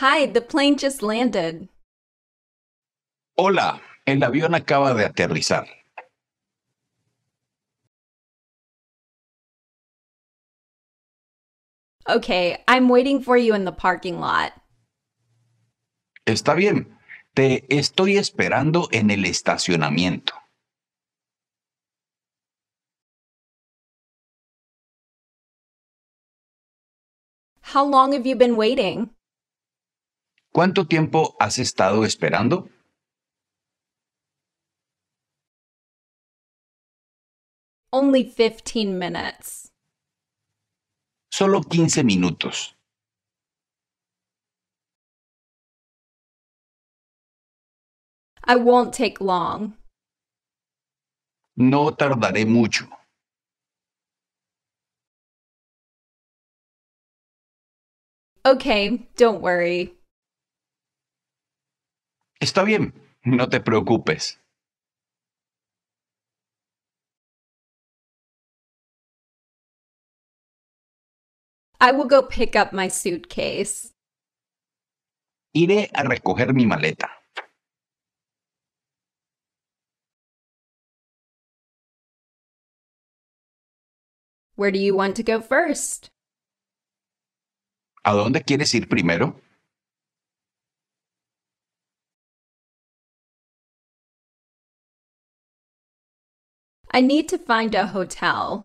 Hi, the plane just landed. Hola, el avión acaba de aterrizar. Okay, I'm waiting for you in the parking lot. Está bien, te estoy esperando en el estacionamiento. How long have you been waiting? ¿Cuánto tiempo has estado esperando? Only 15 minutes. Solo 15 minutos. I won't take long. No tardaré mucho. Okay, don't worry. Está bien, no te preocupes. I will go pick up my suitcase. Iré a recoger mi maleta. Where do you want to go first? ¿A dónde quieres ir primero? I need to find a hotel.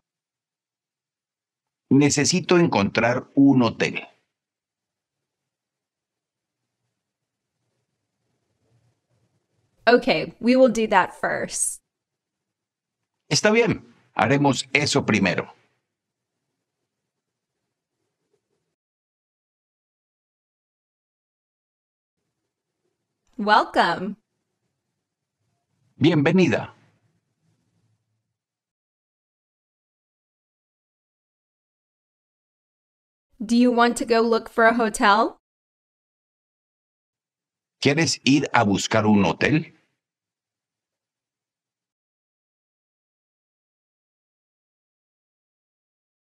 Necesito encontrar un hotel. Okay, we will do that first. Está bien, haremos eso primero. Welcome. Bienvenida. Do you want to go look for a hotel? ¿Quieres ir a buscar un hotel?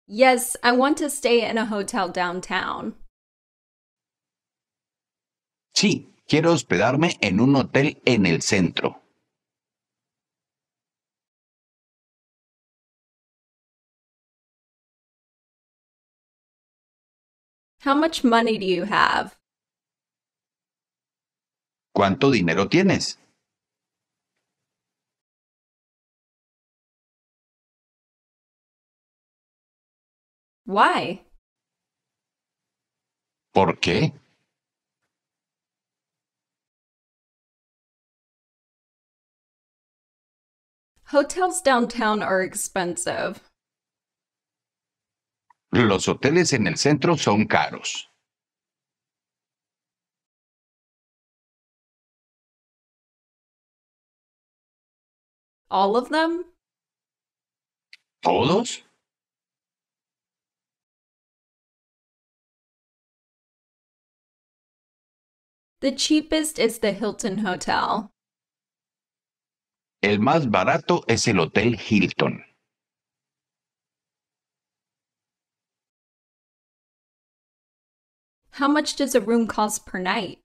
Yes, I want to stay in a hotel downtown. Sí, quiero hospedarme en un hotel en el centro. How much money do you have? ¿Cuánto dinero tienes? Why? ¿Por qué? Hotels downtown are expensive. Los hoteles en el centro son caros. All of them? ¿Todos? The cheapest is the Hilton Hotel. El más barato es el Hotel Hilton. How much does a room cost per night?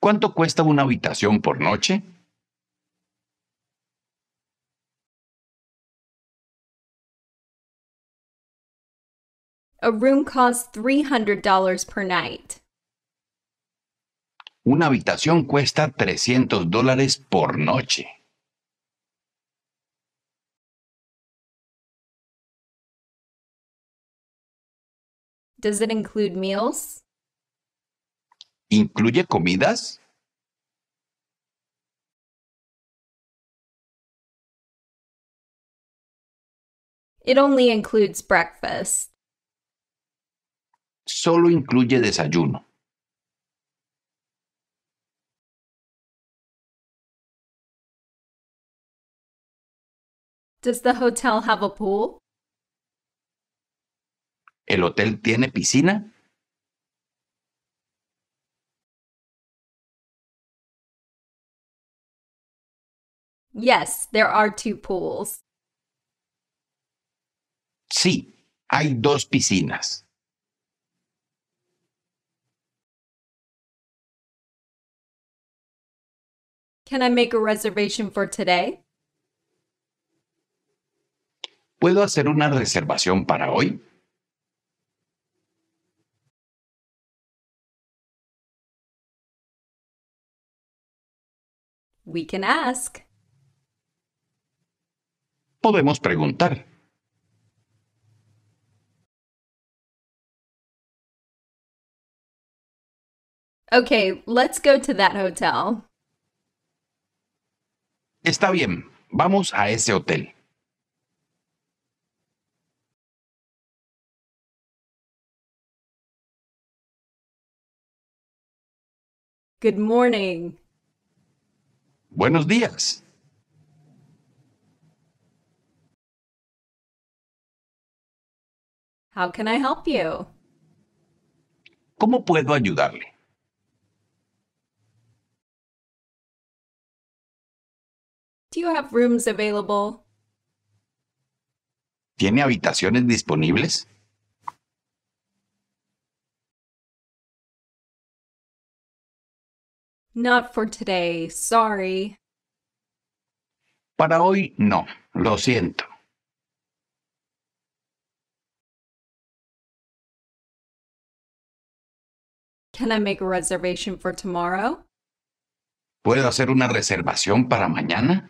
¿Cuánto cuesta una habitación por noche? A room costs $300 per night. Una habitación cuesta 300 dólares por noche. Does it include meals? ¿Incluye comidas? It only includes breakfast. Solo incluye desayuno. Does the hotel have a pool? ¿El hotel tiene piscina? Yes, there are two pools. Sí, hay dos piscinas. Can I make a reservation for today? ¿Puedo hacer una reservación para hoy? We can ask. Podemos preguntar. Okay, let's go to that hotel. Está bien, vamos a ese hotel. Good morning. Buenos días. How can I help you? ¿Cómo puedo ayudarle? Do you have rooms available? ¿Tiene habitaciones disponibles? Not for today, sorry. Para hoy no, lo siento. Can I make a reservation for tomorrow? ¿Puedo hacer una reservación para mañana?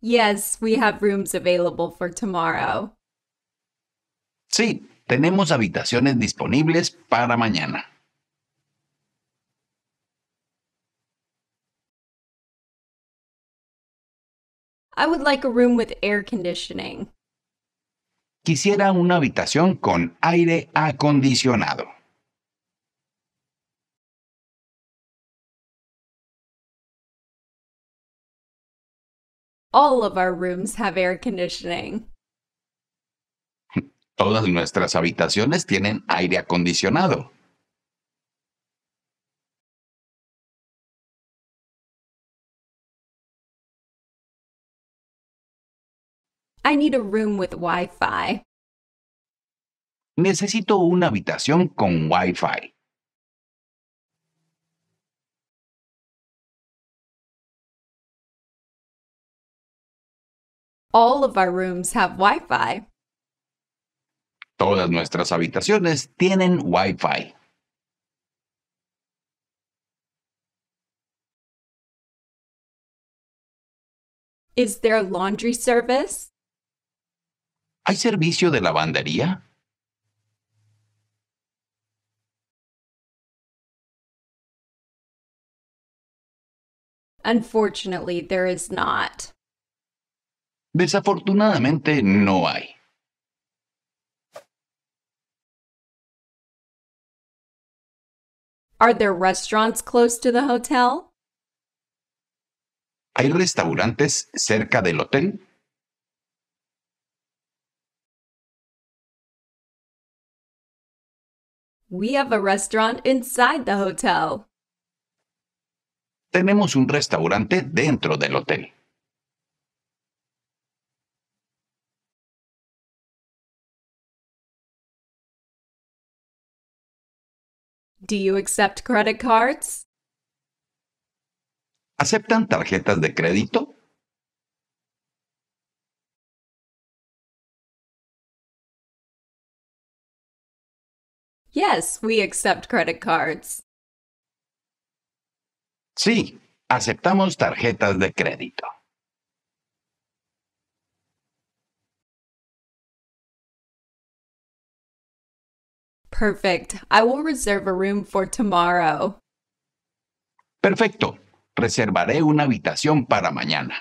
Yes, we have rooms available for tomorrow. Sí, tenemos habitaciones disponibles para mañana. I would like a room with air conditioning. Quisiera una habitación con aire acondicionado. All of our rooms have air conditioning. Todas nuestras habitaciones tienen aire acondicionado. I need a room with Wi Fi. Necesito una habitación con Wi-Fi. All of our rooms have Wi Fi. Todas nuestras habitaciones tienen Wi-Fi. Is there laundry service? ¿Hay servicio de lavandería? Unfortunately, there is not. Desafortunadamente no hay. Are there restaurants close to the hotel? ¿Hay restaurantes cerca del hotel? We have a restaurant inside the hotel. Tenemos un restaurante dentro del hotel. Do you accept credit cards? ¿Aceptan tarjetas de crédito? Yes, we accept credit cards. Sí, aceptamos tarjetas de crédito. Perfect. I will reserve a room for tomorrow. Perfecto. Reservaré una habitación para mañana.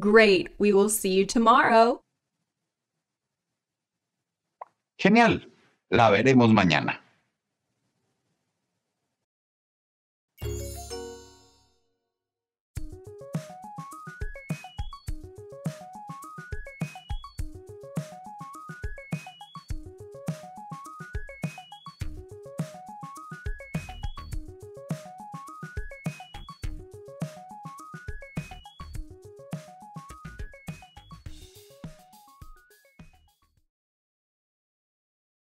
Great. We will see you tomorrow. Genial. La veremos mañana.